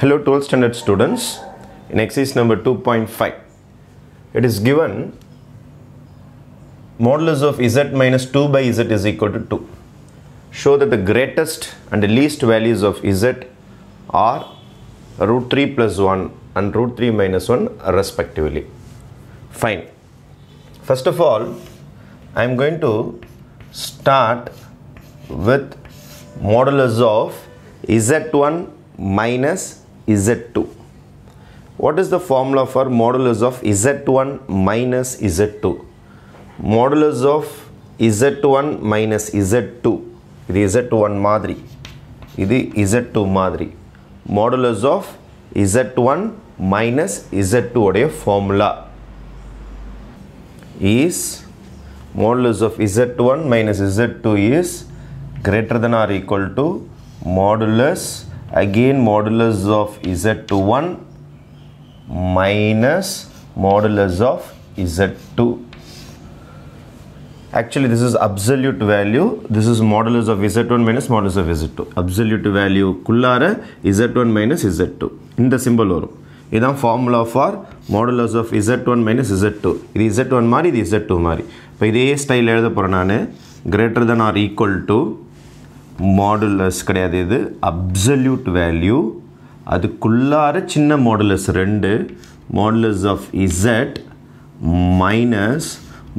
Hello 12th standard students. In exercise number 2.5, it is given modulus of z minus 2 by z is equal to 2. Show that the greatest and the least values of z are root 3 plus 1 and root 3 minus 1 respectively. Fine. First of all, I am going to start with modulus of z1 minus z2. What is the formula for modulus of z1 minus z2? Modulus of z1 minus z2 இது z1 மாதிரி இது z2 மாதிரி modulus of z1 minus z2 உடைய formula is modulus of z1 minus z2 is greater than or equal to modulus again modulus of z to 1 minus modulus of z to actually this is absolute value this is modulus of z1 minus modulus of z2 absolute value குள்ளார z1 minus z2 இந்த symbol வரும் இதுதான் formula for modulus of z one minus z two இது z one இது z two மாதிரி இப்போ இதே style எழுத போகிறேன் நான் greater than or equal to modulus கிடையாது இது. அப்சல்யூட் வேல்யூ அதுக்குள்ளார சின்ன மாடுலஸ் ரெண்டு. Modulus of z minus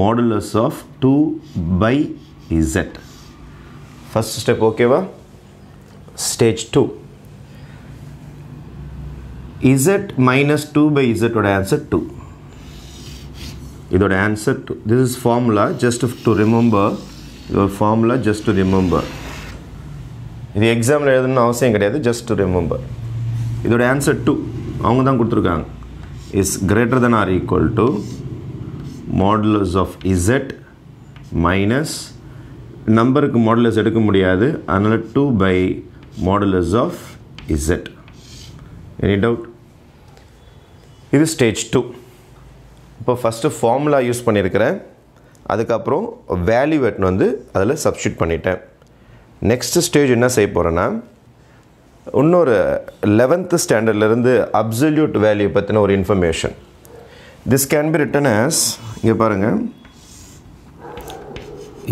modulus of two by z first step ஓகேவா stage two z minus 2 by z ஓட ஆன்சர் டூ இதோட answer 2 this is formula just to remember. your formula just to remember இது எக்ஸாமில் எழுதணும்னு அவசியம் கிடையாது just to remember இதோட answer two அவங்க தான் கொடுத்துருக்காங்க. Is greater than or equal to modulus of z minus நம்பருக்கு மாடுலஸ் எடுக்க முடியாது அதனால் two by modulus of z any doubt இது ஸ்டேஜ் டூ இப்போ ஃபஸ்ட்டு ஃபார்முலா யூஸ் பண்ணியிருக்கிறேன். அதுக்கப்புறம் வேல்யூ எட்னு வந்து அதில் சப்ஸ்டியூட் பண்ணிட்டேன். நெக்ஸ்ட்டு ஸ்டேஜ் என்ன செய்ய போகிறேன்னா இன்னொரு லெவன்த்து ஸ்டாண்டர்ட்லேருந்து அப்சல்யூட் வேல்யூ பற்றின ஒரு information this can be written as இங்கே பாருங்கள்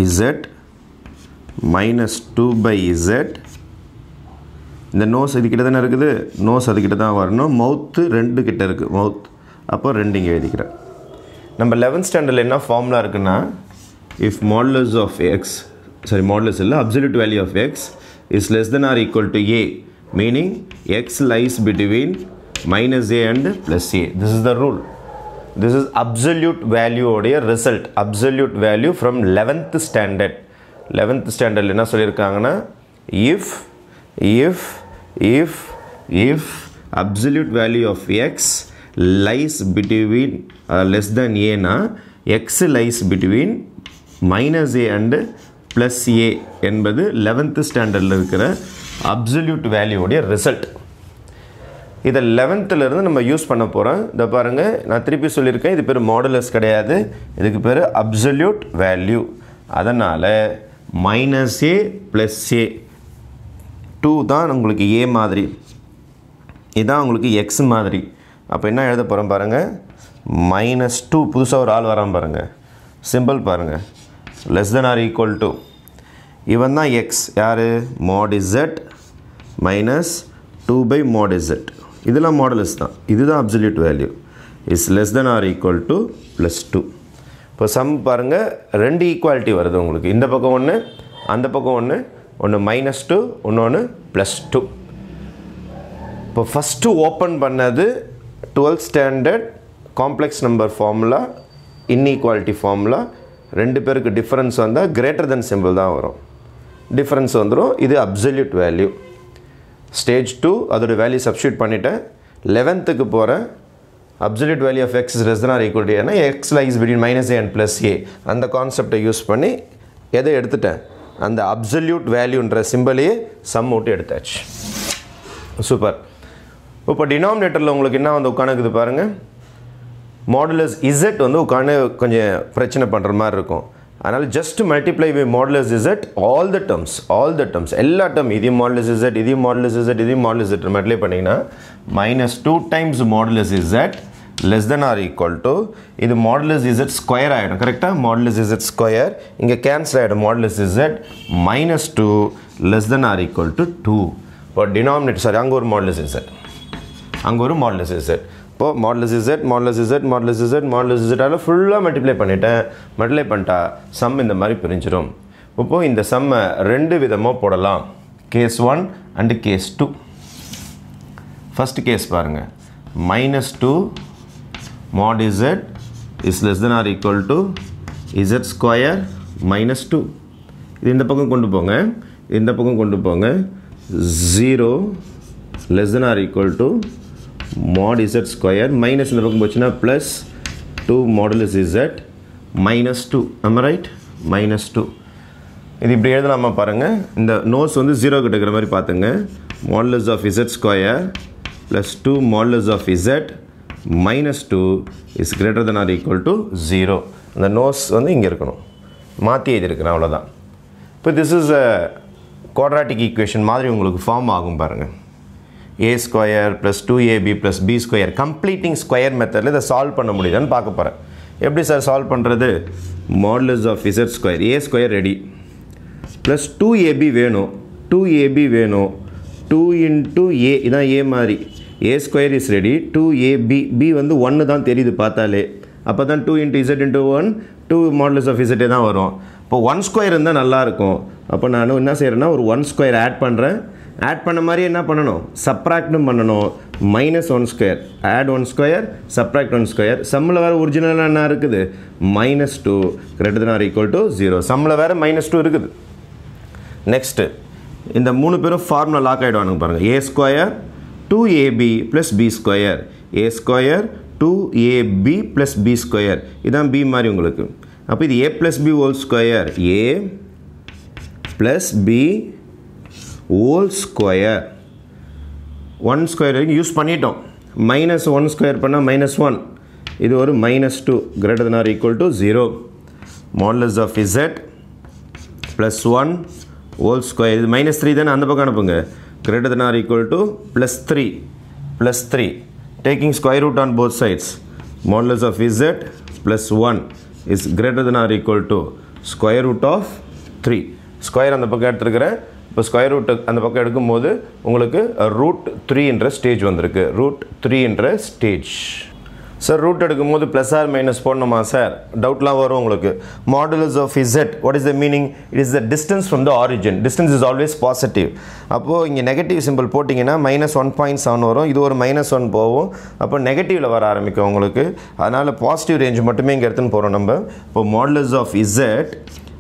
z minus two by z இந்த நோஸ் இதுக்கிட்ட தானே இருக்குது? நோஸ் அதுக்கிட்ட தான் வரணும். மவுத்து ரெண்டு கிட்ட இருக்குது மவுத் அப்போ ரெண்டு இங்கே எழுதிக்கிறேன். நம்ம லெவன்த் ஸ்டாண்டர்டில் என்ன ஃபார்முலா இருக்குன்னா if modulus of x sorry modulus இல்லை absolute value of x is less than or equal to a meaning x lies between minus a and plus a this is the rule this is absolute வேல்யூடைய result absolute value from eleventh standard eleventh ஸ்டாண்டர்டில் என்ன சொல்லியிருக்காங்கன்னா if if if if absolute value of x lies between uh, less than a na x lies between minus a plus a என்பது 11th ஸ்டாண்டர்டில் இருக்கிற absolute வேல்யூடைய result இதை லெவன்த்துலேருந்து நம்ம use பண்ண போகிறோம் இதை பாருங்கள் நான் திருப்பி சொல்லியிருக்கேன் இது பேர் மாடுலஸ் கிடையாது. இதுக்கு பேர் அப்சல்யூட் வேல்யூ அதனால் minus a plus a two தான் உங்களுக்கு ஏ மாதிரி. இதுதான் உங்களுக்கு எக்ஸ் மாதிரி. அப்போ என்ன எழுத போகிறோம் பாருங்கள் மைனஸ் டூ புதுசாக ஒரு ஆள் வரான் பாருங்கள் சிம்பிள் பாருங்கள் less than or equal to இவன் தான் எக்ஸ் யார்? Mod z minus two by mod z இதெல்லாம் மாடலஸ் தான். இதுதான் absolute value is less than or equal to plus two இப்போ சம் பாருங்கள் ரெண்டு ஈக்குவாலிட்டி வருது உங்களுக்கு. இந்த பக்கம் ஒன்று அந்த பக்கம் ஒன்று ஒன்று மைனஸ் டூ இன்னொன்று ப்ளஸ் டூ இப்போ ஃபஸ்ட்டு ஓப்பன் பண்ணது twelfth standard complex number formula inequality formula ரெண்டு பேருக்கு டிஃப்ரென்ஸ் வந்தால் கிரேட்டர் தென் சிம்பிள் தான் வரும். டிஃப்ரென்ஸ் வந்துடும் இது அப்சல்யூட் வேல்யூ ஸ்டேஜ் டூ அதோட வேல்யூ சப்ஸ்டியூட் பண்ணிவிட்டேன் லெவன்த்துக்கு போகிறேன் அப்சல்யூட் வேல்யூ ஆஃப் எக்ஸ் ரெஸ் தான் ஈக்குவல் ஏன்னா x lies between minus a and plus a அந்த கான்செப்டை யூஸ் பண்ணி எதை எடுத்துட்டேன்? அந்த அப்சல்யூட் வேல்யூன்ற சிம்பிளையே சம் விட்டு எடுத்தாச்சு. சூப்பர் இப்போ டினாமினேட்டரில் உங்களுக்கு என்ன வந்து உட்காந்துக்குது பாருங்கள் மாடுலஸ் இசட் வந்து உட்காந்து கொஞ்சம் பிரச்சனை பண்ணுற மாதிரி இருக்கும். அதனால் just multiply by modulus z all the terms all the terms எல்லா டேர்ம் இதையும் மாடலஸ் இசட் இதையும் மாடலஸ் இசட் இதையும் மாடலஸ் இசட் மல்டிப்ளை பண்ணிங்கன்னா minus two times modulus z less than or equal to இது மாடலஸ் இசட் ஸ்கொயர் ஆகிடும் கரெக்டாக modulus Z square இங்கே cancel ஆகிடும் modulus z minus two less than or equal to two இப்போ denominate sorry அங்கே ஒரு modulus Z அங்கே ஒரு மாடலஸ் இசட் இப்போது modulus z modulus z modulus z modulus இசட்டால் ஃபுல்லாக மல்டிப்ளை பண்ணிட்டேன். மல்டிப்ளை பண்ணிட்டா சம் இந்த மாதிரி பிரிஞ்சிடும் இப்போது இந்த சம்மை ரெண்டு விதமாக போடலாம். Case one and case two first case பாருங்கள் minus two mod z is less than or equal to z square minus 2 இது இந்த பக்கம் கொண்டு போங்க. இந்த பக்கம் கொண்டு போங்க. 0 less than or equal to mod z square minus இந்த பக்கம் போச்சுன்னா plus two modulus z minus two நம்ம ரைட் மைனஸ் டூ இது இப்படி எழுதலாமா பாருங்கள் இந்த நோஸ் வந்து ஜீரோ கிட்டக்கிற இருக்கிற மாதிரி பார்த்துங்க. Modulus of z square plus two modulus of z minus two is greater than or equal to zero அந்த நோஸ் வந்து இங்கே இருக்கணும். மாற்றி எழுதியிருக்கிறேன் அவ்வளோதான் இப்போ this is a quadratic equation மாதிரி உங்களுக்கு ஃபார்ம் ஆகும் பாருங்கள் a square plus two a b plus b square completing square மெத்தடில் இதை சால்வ் பண்ண முடியுதான்னு பார்க்க போகிறேன் எப்படி சார் சால்வ் பண்ணுறது modulus of z square a square ready plus two a b வேணும். டூ ஏபி வேணும். டூ இன்ட்டு ஏ இதான் ஏ மாதிரி. A square is ready two a b b வந்து ஒன்று தான் தெரியுது பார்த்தாலே. அப்போ தான் two into z into one two modulus of இசட்டே தான் வரும். இப்போ ஒன் ஸ்கொயர் இருந்தால் நல்லாயிருக்கும் அப்போ நான் என்ன செய்கிறேன்னா ஒரு ஒன் ஸ்கொயர் ஆட் பண்ணுறேன் ஆட் பண்ண மாதிரி என்ன பண்ணணும்? சப்ராக்டும் பண்ணணும். Minus one square add one square subtract one square சம்மில் வேறு ஒரிஜினலாக என்ன இருக்குது? Minus two greater than or equal to zero சம்மில் வேறு மைனஸ் டூ இருக்குது. நெக்ஸ்ட்டு இந்த மூணு பேரும் ஃபார்முலா லாக் ஆகிடுவானுங்க பாருங்கள் a square two a b plus b square a square two a b plus b square இதான் பி மாதிரி உங்களுக்கு. அப்போ இது a plus b whole square a plus b whole square one square வரைக்கும் use பண்ணிட்டோம். Minus one square பண்ணால் minus one இது ஒரு minus two greater than or equal to zero modulus of z plus one whole square இது minus three தானே? அந்த பக்கம் அனுப்புங்க. Greater than or equal to plus three plus three taking square root on both sides modulus of z plus one is greater than or equal to square root of three square அந்த பக்கம் எடுத்துருக்கிறேன் இப்போ square route அந்த பக்கம் எடுக்கும்போது உங்களுக்கு root த்ரீன்ற stage வந்திருக்கு. ரூட் த்ரீன்ற ஸ்டேஜ் சார் ரூட் எடுக்கும்போது ப்ளஸ் ஆர் மைனஸ் போடணுமா சார் டவுட்லாம் வரும் உங்களுக்கு. Modulus of z what is the meaning it is the distance from the origin distance is always positive அப்போது இங்கே நெகட்டிவ் சிம்பிள் போட்டிங்கன்னா மைனஸ் ஒன் பாயிண்ட் செவன் வரும். இது ஒரு மைனஸ் ஒன் போகும். அப்போ நெகட்டிவில் வர ஆரம்பிக்கும் உங்களுக்கு. அதனால் பாசிட்டிவ் ரேஞ்ச் மட்டுமே இங்கே எடுத்துன்னு போகிறோம் நம்ம. இப்போ modulus of z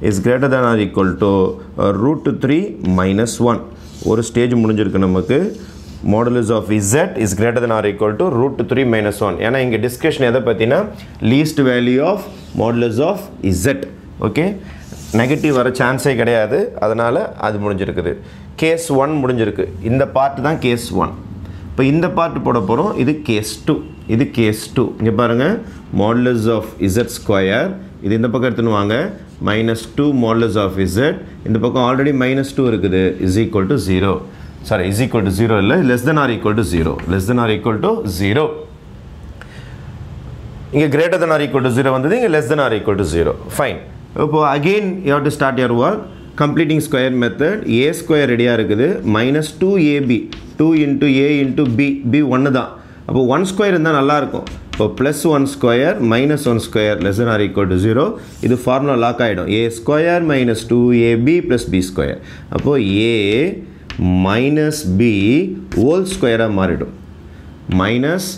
is greater than or equal to root three minus one ஒரு ஸ்டேஜ் முடிஞ்சிருக்கு நமக்கு. Modulus of z is greater than or equal to root three minus one ஏன்னா இங்கே டிஸ்கஷன் எதை பார்த்தீங்கன்னா least value of modulus of z okay negative வர சான்ஸே கிடையாது. அதனால் அது முடிஞ்சிருக்குது. கேஸ் ஒன் முடிஞ்சிருக்கு. இந்த பார்ட் தான் கேஸ் ஒன் இப்போ இந்த பார்ட் போட போகிறோம் இது கேஸ் டூ இது கேஸ் டூ இங்கே பாருங்கள் மாடலிஸ் ஆஃப் இசட் ஸ்கொயர் இது இந்த பக்கம் எடுத்துன்னு வாங்க. Minus two modulus of z இந்த பக்கம் ஆல்ரெடி மைனஸ் டூ இருக்குது. Is equal to zero sorry is equal to zero இல்லை less than or equal to zero less than or equal to zero இங்கே greater than or equal to zero வந்தது இங்கே less than or equal to zero fine இப்போ again you have to start your work completing square method A square ரெடியாக இருக்குது. Minus two AB two into A into B B ஒன்று தான். அப்போ one square இருந்தால் நல்லாயிருக்கும் இப்போ plus one square minus one square less or equal to zero இது formula lock ஆகிடும் A square minus two AB plus B square அப்போது ஏ minus B whole ஸ்கொயராக மாறிடும். மைனஸ்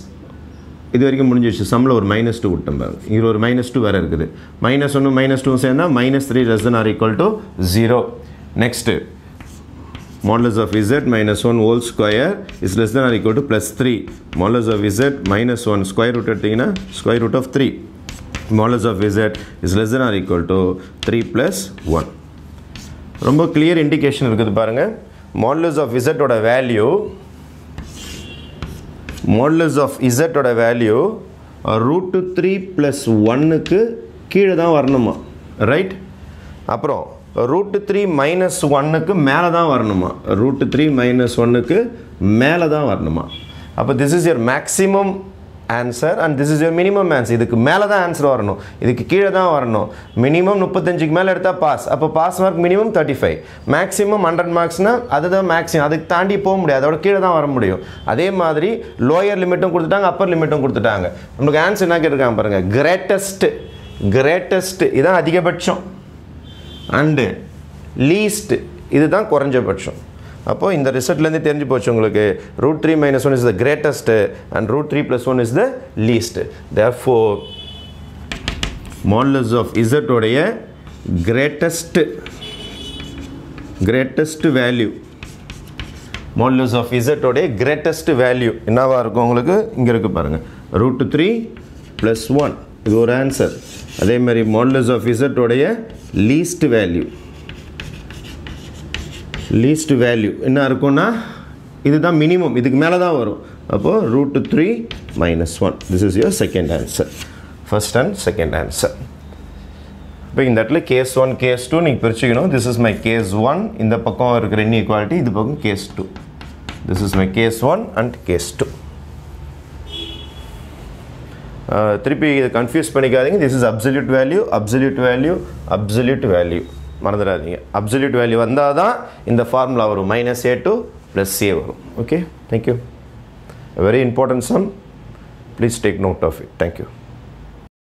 இது வரைக்கும் முடிஞ்சிடுச்சு சம்மில் ஒரு மைனஸ் டூ விட்டோம் இதில் ஒரு மைனஸ் டூ வேறு இருக்குது. மைனஸ் ஒன்று மைனஸ் டூ சேர்ந்தால் minus three less than or equal to zero next modulus of z minus 1 whole square is less than or equal to plus 3 modulus of z minus 1 square root எடுத்தீங்கன்னா square root of 3 modulus of z is less than or equal to 3 plus 1 ரொம்ப clear indication இருக்குது பாருங்க modulus of z ஓட value modulus of z ஓட value root three plus ஒன்னுக்கு கீழே தான் வரணுமா ரைட் அப்புறம் ரூட்டு த்ரீ மைனஸ் ஒன்னுக்கு மேலே தான் வரணுமா? ரூட்டு த்ரீ மைனஸ் ஒன்னுக்கு மேலே தான் வரணுமா? அப்போ this is your maximum answer and this is your minimum answer இதுக்கு மேலே தான் ஆன்சர் வரணும். இதுக்கு கீழே தான் வரணும். மினிமம் முப்பத்தஞ்சுக்கு மேலே எடுத்தால் பாஸ் அப்போ pass mark minimum thirty five maximum hundred மார்க்ஸ்னால் அதுதான் மேக்ஸிமம் அதுக்கு தாண்டி போக முடியாது. அதோட கீழே தான் வர முடியும். அதே மாதிரி லோயர் லிமிட்டும் கொடுத்துட்டாங்க அப்பர் லிமிட்டும் கொடுத்துட்டாங்க. நம்மளுக்கு ஆன்சர் என்ன கேட்டிருக்காங்க பாருங்கள் கிரேட்டஸ்ட் கிரேட்டஸ்ட் இதுதான் அதிகபட்சம். அண்டு லீஸ்ட் இதுதான் குறைஞ்சபட்சம். அப்போது இந்த ரிசல்ட்லேருந்து தெரிஞ்சு போச்சு உங்களுக்கு. Root three minus one is the greatest and root three plus one is the least therefore four modulus of இசட்டோடைய greatest greatest value modulus of இசட்டோடைய greatest value என்னவாக இருக்கும் உங்களுக்கு? இங்கே இருக்குது பாருங்கள் ரூட் த்ரீ ப்ளஸ் ஒன் இது ஒரு ஆன்சர் அதே மாதிரி மாடலஸ் ஆஃப் இசட்டோடைய லீஸ்ட் வேல்யூ லீஸ்ட் வேல்யூ என்ன இருக்கும்னா இதுதான் மினிமம் இதுக்கு மேலே தான் வரும். அப்போது root three minus one this is your second answer first and second answer இப்போ இந்த இடத்துல கேஸ் ஒன் கேஸ் டூ நீங்கள் பிரிச்சுக்கணும். This is my case one இந்த பக்கம் இருக்கிற இன்இக்வாலிட்டி இது பக்கம் case two this is my case one and case two திருப்பி இதை கன்ஃபியூஸ் பண்ணிக்காதீங்க. This is absolute value absolute value absolute value மறந்துடாதீங்க. அப்சல்யூட் வேல்யூ வந்தால் தான் இந்த ஃபார்முலா வரும். Minus A to plus A வரும். Okay thank you very important sum please take note of it thank you